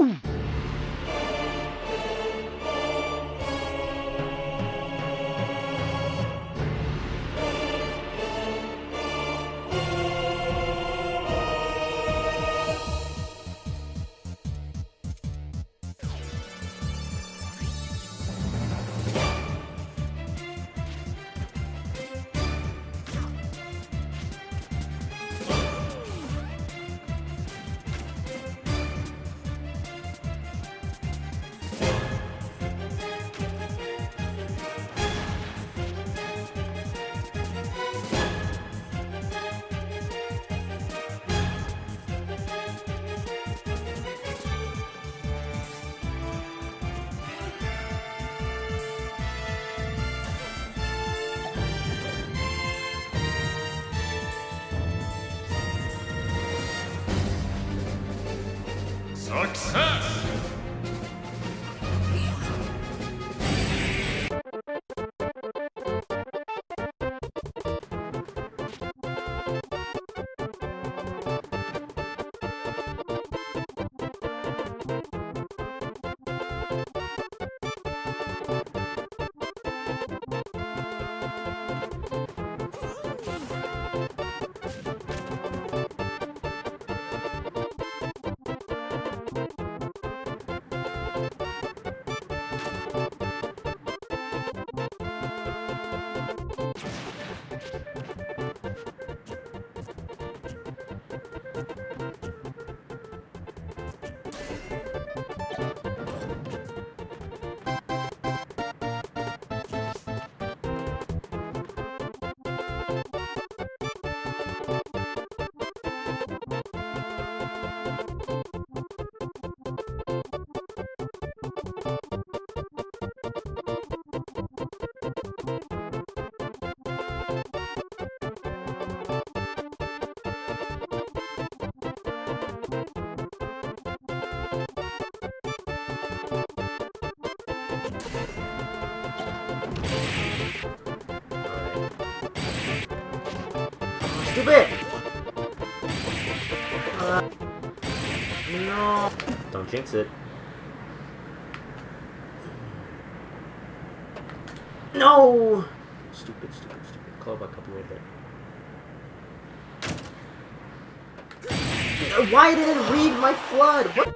No! Success! Stupid! Uh, no. Don't jinx it. No! Stupid, stupid, stupid. Club up a little bit. Why did it read my FLUDD? What?